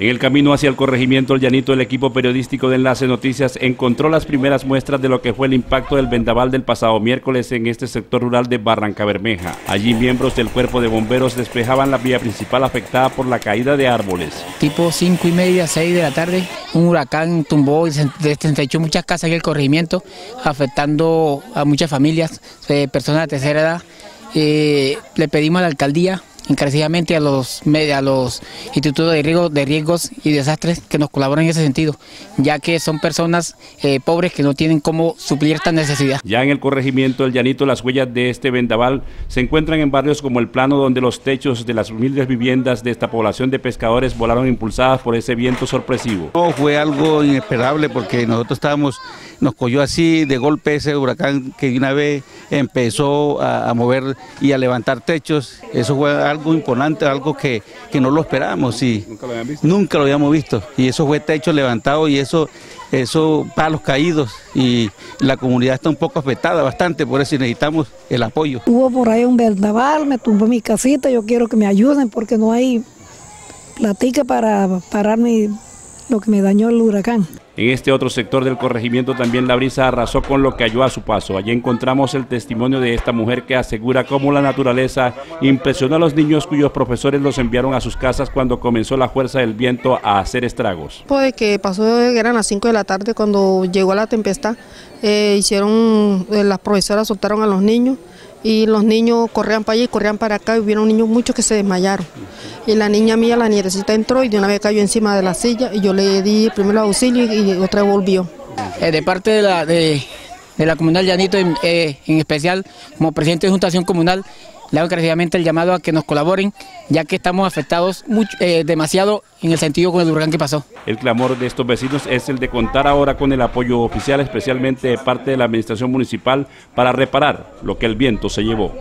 En el camino hacia el corregimiento El Llanito, el equipo periodístico de Enlace Noticias encontró las primeras muestras de lo que fue el impacto del vendaval del pasado miércoles en este sector rural de Barranca Bermeja. Allí miembros del cuerpo de bomberos despejaban la vía principal afectada por la caída de árboles. Tipo cinco y media, 6 de la tarde, un huracán tumbó y se echó muchas casas en el corregimiento, afectando a muchas familias, eh, personas de tercera edad. Eh, le pedimos a la alcaldía encarecidamente a los, a los institutos de, riesgo, de riesgos y desastres que nos colaboren en ese sentido, ya que son personas eh, pobres que no tienen cómo suplir esta necesidad. Ya en el corregimiento del Llanito, las huellas de este vendaval se encuentran en barrios como el Plano, donde los techos de las humildes viviendas de esta población de pescadores volaron impulsadas por ese viento sorpresivo. No, fue algo inesperable porque nosotros estábamos, nos cogió así de golpe ese huracán que de una vez empezó a, a mover y a levantar techos, eso fue algo imponente, algo que, no lo esperábamos y ¿Nunca lo, habíamos visto y eso fue techo levantado y eso eso palos caídos y la comunidad está un poco afectada bastante, por eso necesitamos el apoyo. Hubo por ahí un vendaval, me tumbó mi casita, yo quiero que me ayuden porque no hay platica para parar lo que me dañó el huracán. En este otro sector del corregimiento también la brisa arrasó con lo que halló a su paso. Allí encontramos el testimonio de esta mujer que asegura cómo la naturaleza impresionó a los niños cuyos profesores los enviaron a sus casas cuando comenzó la fuerza del viento a hacer estragos. Pues que pasó, eran las 5 de la tarde cuando llegó la tempestad, eh, hicieron, eh, las profesoras soltaron a los niños y los niños corrían para allá y corrían para acá y hubieron niños muchos que se desmayaron. Y la niña mía, la nietecita entró y de una vez cayó encima de la silla y yo le di primero auxilio y otra volvió. Eh, de parte de la, de, la comunidad Llanito, eh, en especial como presidente de Juntación Comunal, le hago encarecidamente el llamado a que nos colaboren, ya que estamos afectados mucho, eh, demasiado en el sentido con el huracán que pasó. El clamor de estos vecinos es el de contar ahora con el apoyo oficial, especialmente de parte de la administración municipal, para reparar lo que el viento se llevó.